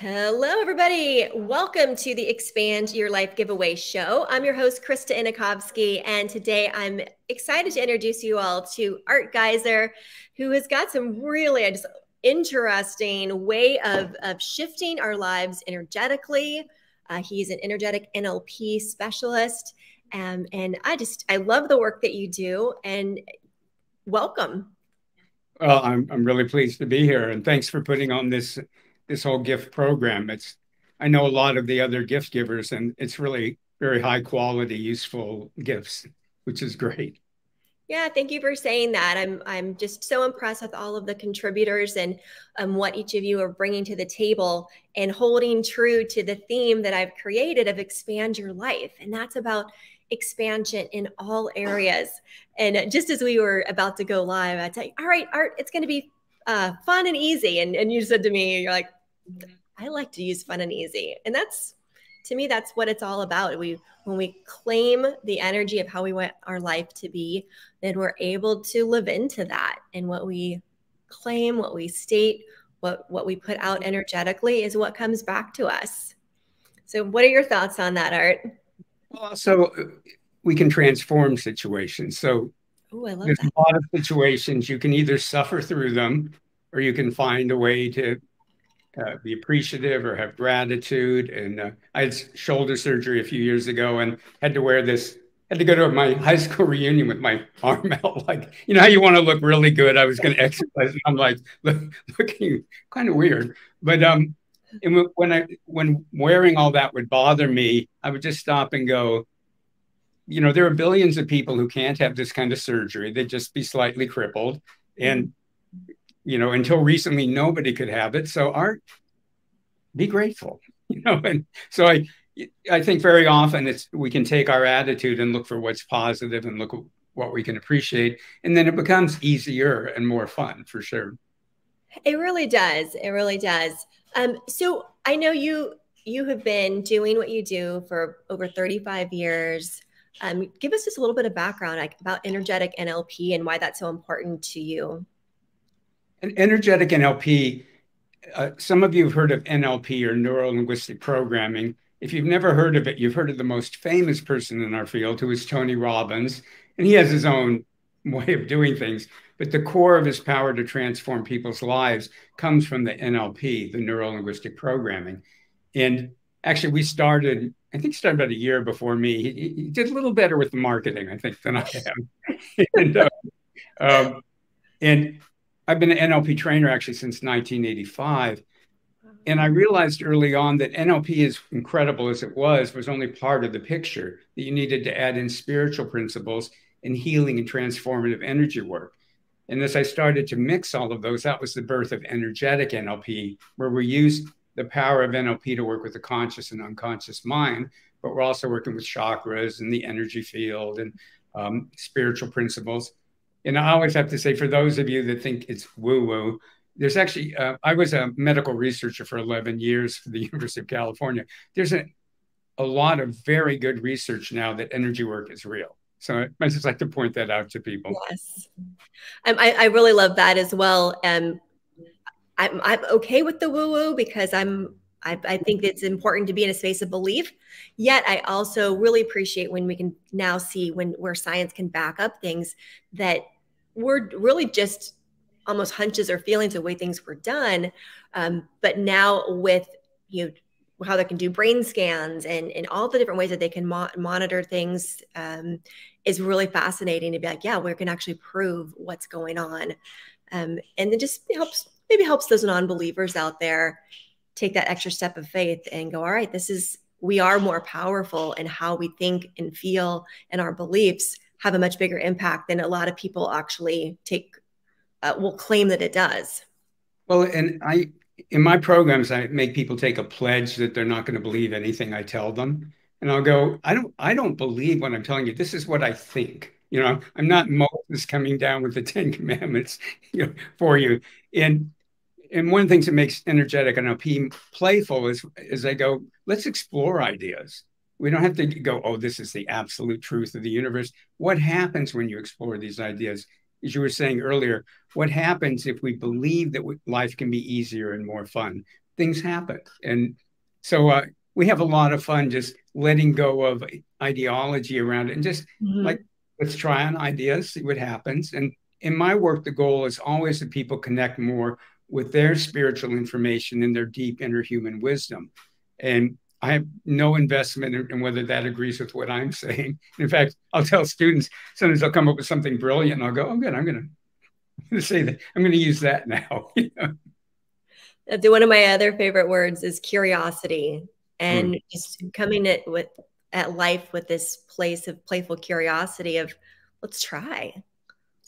Hello, everybody. Welcome to the Expand Your Life Giveaway Show. I'm your host, Krista Inochovsky, and today I'm excited to introduce you all to Art Giser, who has got some really just interesting way of, of shifting our lives energetically. Uh, he's an energetic NLP specialist, um, and I just I love the work that you do. And welcome. Well, I'm I'm really pleased to be here, and thanks for putting on this this whole gift program. It's I know a lot of the other gift givers, and it's really very high quality, useful gifts, which is great. Yeah, thank you for saying that. I'm I'm just so impressed with all of the contributors and um, what each of you are bringing to the table and holding true to the theme that I've created of expand your life, and that's about expansion in all areas. And just as we were about to go live, I tell you, all right, Art, it's going to be uh, fun and easy. And and you said to me, you're like, I like to use fun and easy. And that's to me, that's what it's all about. We when we claim the energy of how we want our life to be, then we're able to live into that. And what we claim, what we state, what what we put out energetically is what comes back to us. So what are your thoughts on that, Art? Well, so uh, we can transform situations. So Ooh, I love there's that. a lot of situations you can either suffer through them or you can find a way to uh, be appreciative or have gratitude. And uh, I had shoulder surgery a few years ago and had to wear this. Had to go to my high school reunion with my arm out, like you know how you want to look really good. I was going to exercise. and I'm like look, looking kind of weird, but um, and when I when wearing all that would bother me, I would just stop and go. You know, there are billions of people who can't have this kind of surgery. They'd just be slightly crippled, and you know, until recently, nobody could have it. So art, be grateful, you know. And so I, I think very often it's we can take our attitude and look for what's positive and look what we can appreciate, and then it becomes easier and more fun for sure. It really does. It really does. Um, so I know you you have been doing what you do for over 35 years. Um, give us just a little bit of background like, about energetic NLP and why that's so important to you. An energetic NLP, uh, some of you have heard of NLP or neuro linguistic programming. If you've never heard of it, you've heard of the most famous person in our field, who is Tony Robbins. And he has his own way of doing things. But the core of his power to transform people's lives comes from the NLP, the neuro linguistic programming. And actually, we started, I think, started about a year before me. He, he did a little better with the marketing, I think, than I am. and, uh, um, and I've been an NLP trainer actually since 1985. And I realized early on that NLP, as incredible as it was, was only part of the picture, that you needed to add in spiritual principles and healing and transformative energy work. And as I started to mix all of those, that was the birth of energetic NLP, where we use the power of NLP to work with the conscious and unconscious mind, but we're also working with chakras and the energy field and um, spiritual principles. And I always have to say, for those of you that think it's woo woo, there's actually, uh, I was a medical researcher for 11 years for the University of California. There's a, a lot of very good research now that energy work is real. So I just like to point that out to people. Yes. Um, I, I really love that as well. Um, I'm, I'm okay with the woo woo because I'm I, I, think it's important to be in a space of belief. Yet I also really appreciate when we can now see when where science can back up things that were really just almost hunches or feelings of the way things were done. Um, but now with you know how they can do brain scans and, and all the different ways that they can mo monitor things um, is really fascinating to be like, yeah, we can actually prove what's going on. Um, and it just helps, maybe helps those non-believers out there take that extra step of faith and go, all right, this is, we are more powerful in how we think and feel and our beliefs have a much bigger impact than a lot of people actually take, uh, will claim that it does. Well, and I, in my programs, I make people take a pledge that they're not going to believe anything I tell them. And I'll go, I don't, I don't believe what I'm telling you. This is what I think. You know, I'm not Moses coming down with the Ten Commandments, you know, for you. And and one of the things that makes energetic NLP playful is is I go, let's explore ideas. We don't have to go, oh, this is the absolute truth of the universe. What happens when you explore these ideas? As you were saying earlier, what happens if we believe that life can be easier and more fun? things happen. And so uh, we have a lot of fun just letting go of ideology around it and just mm-hmm. like let's try on ideas, see what happens. And in my work, the goal is always that people connect more with their spiritual information and their deep inner human wisdom. And I have no investment in, in, whether that agrees with what I'm saying. In fact, I'll tell students sometimes they'll come up with something brilliant, and I'll go, "Oh, good, I'm going to say that. I'm going to use that now." One of my other favorite words is curiosity, and mm. just coming it with at life with this place of playful curiosity of let's try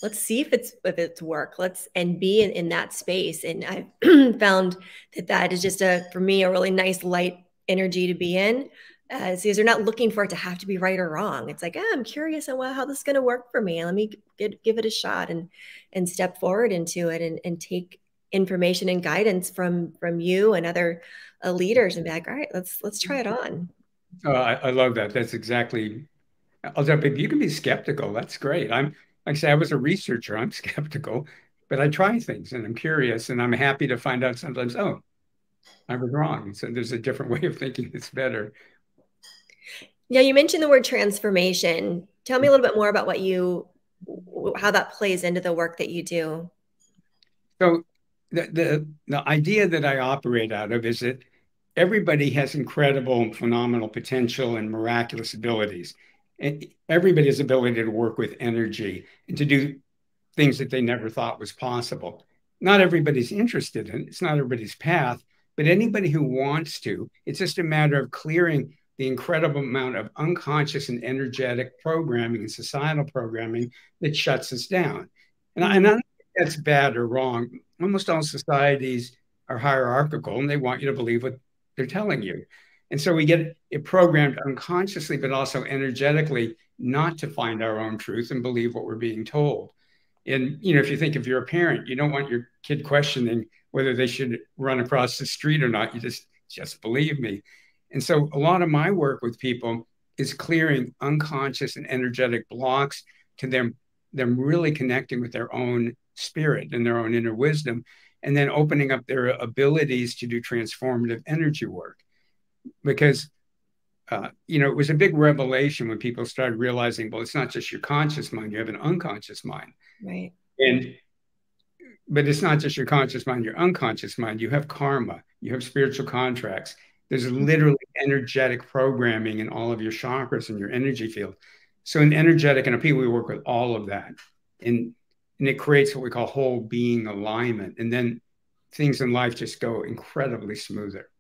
let's see if it's if it's work. Let's and be in, in that space. And i've found that that is just a for me a really nice light energy to be in. Uh, so they're not looking for it to have to be right or wrong. It's like oh, i'm curious on well, how this is going to work for me. Let me get, give it a shot and and step forward into it and, and take information and guidance from from you and other uh, leaders and be like all right let's let's try it on. Oh, I, I love that. That's exactly i'll jump in you can be skeptical. That's great. I'm like I say, I was a researcher. I'm skeptical, but I try things and I'm curious and I'm happy to find out sometimes, oh, I was wrong. So there's a different way of thinking that's better. Yeah, you mentioned the word transformation. Tell me a mm. little bit more about what you, how that plays into the work that you do. So the, the, the idea that I operate out of is that everybody has incredible, phenomenal potential and miraculous abilities everybody's ability to work with energy and to do things that they never thought was possible. Not everybody's interested in it's not everybody's path, but anybody who wants to, it's just a matter of clearing the incredible amount of unconscious and energetic programming and societal programming that shuts us down. And I, and I don't think that's bad or wrong. Almost all societies are hierarchical and they want you to believe what they're telling you. And so we get it programmed unconsciously, but also energetically, not to find our own truth and believe what we're being told. And you know, if you think if you're a parent, you don't want your kid questioning whether they should run across the street or not. You just just believe me. And so a lot of my work with people is clearing unconscious and energetic blocks to them them really connecting with their own spirit and their own inner wisdom and then opening up their abilities to do transformative energy work because uh, you know it was a big revelation when people started realizing well it's not just your conscious mind you have an unconscious mind. Right. And but it's not just your conscious mind your unconscious mind. You have karma you have spiritual contracts. There's literally energetic programming in all of your chakras and your energy field. So in energetic and NLP, we work with all of that. And and it creates what we call whole being alignment. And then things in life just go incredibly smoother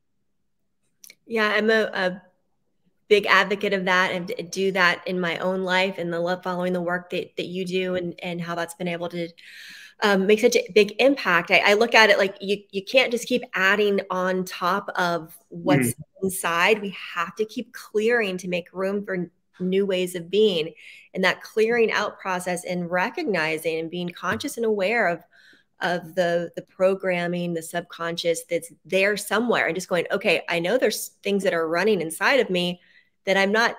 yeah, I'm a, a big advocate of that and do that in my own life and the love following the work that, that you do and, and how that's been able to um, make such a big impact. I, I, look at it like you, you can't just keep adding on top of what's mm. inside. We have to keep clearing to make room for new ways of being. And that clearing out process and recognizing and being conscious and aware of of the the programming the subconscious that's there somewhere and just going okay i know there's things that are running inside of me that i'm not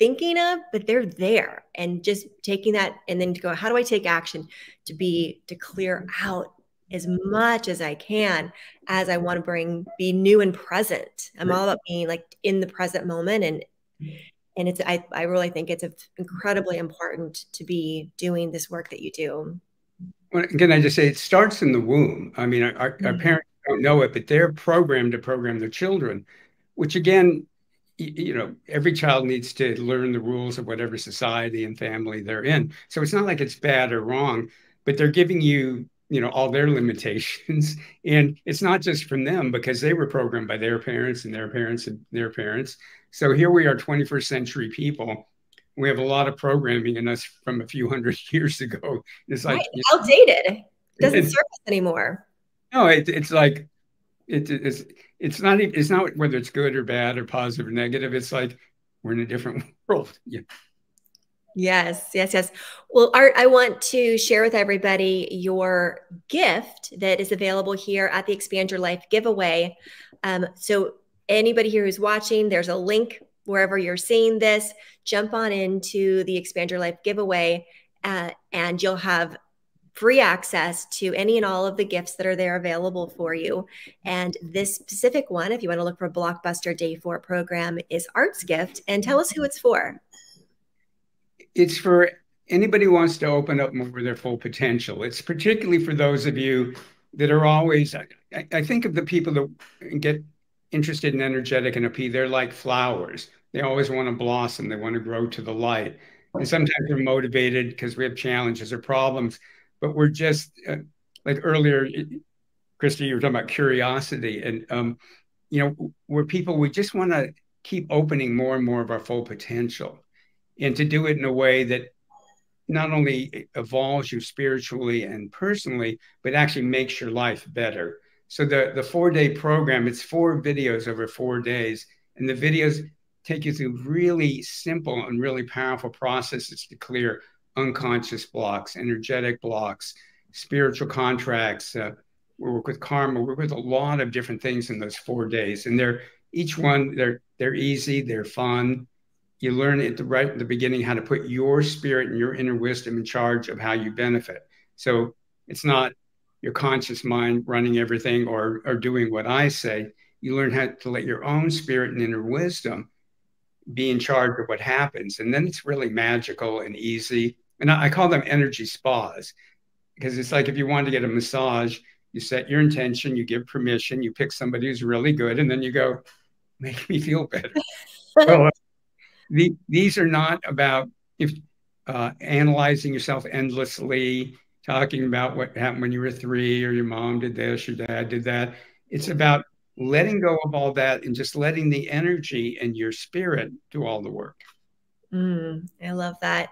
thinking of but they're there. And just taking that and then to go how do i take action to be to clear out as much as i can as i want to bring be new and present? I'm all about being like in the present moment and and it's i, I really think it's incredibly important to be doing this work that you do well, again, I just say it starts in the womb. I mean, our, mm-hmm. our parents don't know it, but they're programmed to program their children, which again, you know, every child needs to learn the rules of whatever society and family they're in. So it's not like it's bad or wrong, but they're giving you, you know, all their limitations. And it's not just from them because they were programmed by their parents and their parents and their parents. So here we are, 21st century people we have a lot of programming in us from a few hundred years ago. It's like right. outdated. It doesn't serve us anymore. No, it, it's like it, it's it's not even it's not whether it's good or bad or positive or negative. It's like we're in a different world. Yeah. Yes, yes, yes. Well, Art, I want to share with everybody your gift that is available here at the Expand Your Life giveaway. Um, so, anybody here who's watching, there's a link wherever you're seeing this, jump on into the Expand Your Life giveaway uh, and you'll have free access to any and all of the gifts that are there available for you. And this specific one, if you want to look for Blockbuster Day 4 program, is Arts Gift. And tell us who it's for. It's for anybody who wants to open up more of their full potential. It's particularly for those of you that are always, I, I think of the people that get interested in energetic and NLP, they're like flowers. They always want to blossom, they want to grow to the light. And sometimes we're motivated because we have challenges or problems but we're just uh, like earlier, Christy, you were talking about curiosity, and um, you know, we're people we just want to keep opening more and more of our full potential, and to do it in a way that not only evolves you spiritually and personally, but actually makes your life better. So the the four day program, it's four videos over four days, and the videos take you through really simple and really powerful processes to clear unconscious blocks, energetic blocks, spiritual contracts. Uh, we work with karma. We work with a lot of different things in those four days, and they're each one they're they're easy, they're fun. You learn at the right at the beginning how to put your spirit and your inner wisdom in charge of how you benefit. So it's not your conscious mind running everything or or doing what I say. You learn how to let your own spirit and inner wisdom be in charge of what happens. And then it's really magical and easy. And I, I call them energy spas because it's like if you want to get a massage, you set your intention, you give permission, you pick somebody who's really good, and then you go, make me feel better. so, uh, the, these are not about if uh, analyzing yourself endlessly, talking about what happened when you were three, or your mom did this, your dad did that. It's about letting go of all that and just letting the energy and your spirit do all the work. Mm, I love that.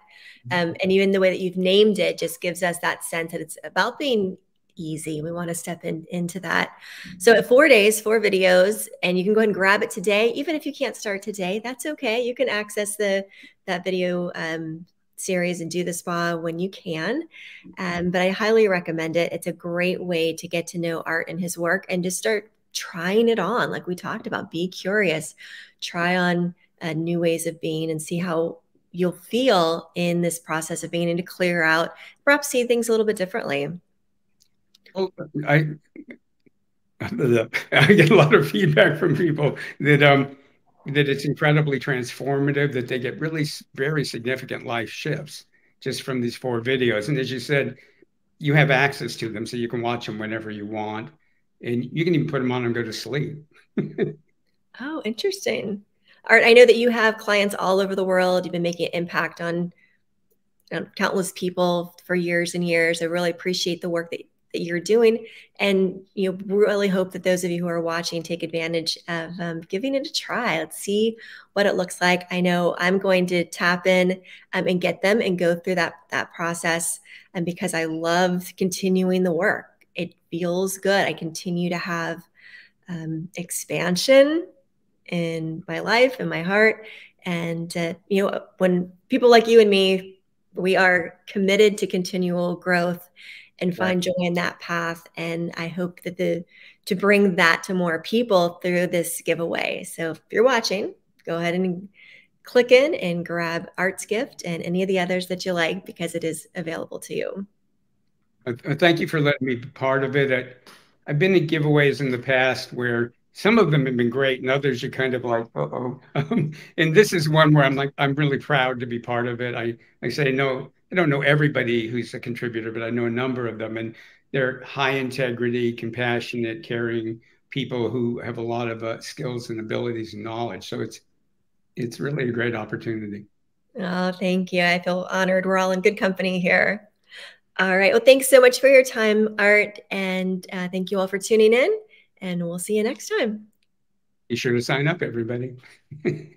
Um, and even the way that you've named it just gives us that sense that it's about being easy. We want to step in into that. So at four days, four videos, and you can go ahead and grab it today. Even if you can't start today, that's okay. You can access the that video um, series and do the spa when you can. Um, but I highly recommend it. It's a great way to get to know Art and his work and just start trying it on. Like we talked about, be curious, try on uh, new ways of being and see how you'll feel in this process of being and to clear out, perhaps see things a little bit differently. Well, I, I get a lot of feedback from people that um that it's incredibly transformative, that they get really very significant life shifts just from these four videos. And as you said, you have access to them, so you can watch them whenever you want and you can even put them on and go to sleep. oh, interesting. Art, I know that you have clients all over the world. You've been making an impact on know, countless people for years and years. I really appreciate the work that, that you're doing. And you know, really hope that those of you who are watching take advantage of um, giving it a try. Let's see what it looks like. I know I'm going to tap in um, and get them and go through that that process. And because I love continuing the work it feels good. I continue to have um, expansion in my life and my heart. And, uh, you know, when people like you and me, we are committed to continual growth and find joy in that path. And I hope that the, to bring that to more people through this giveaway. So if you're watching, go ahead and click in and grab Art's Gift and any of the others that you like because it is available to you. Thank you for letting me be part of it. I, have been to giveaways in the past where some of them have been great and others are kind of like, oh. Um, and this is one where I'm like, I'm really proud to be part of it. I, I say, no, I don't know everybody who's a contributor, but I know a number of them. And they're high integrity, compassionate, caring people who have a lot of uh, skills and abilities and knowledge. So it's, it's really a great opportunity. Oh, thank you. I feel honored. We're all in good company here. All right. Well, thanks so much for your time, Art. And uh, thank you all for tuning in. And we'll see you next time. Be sure to sign up, everybody.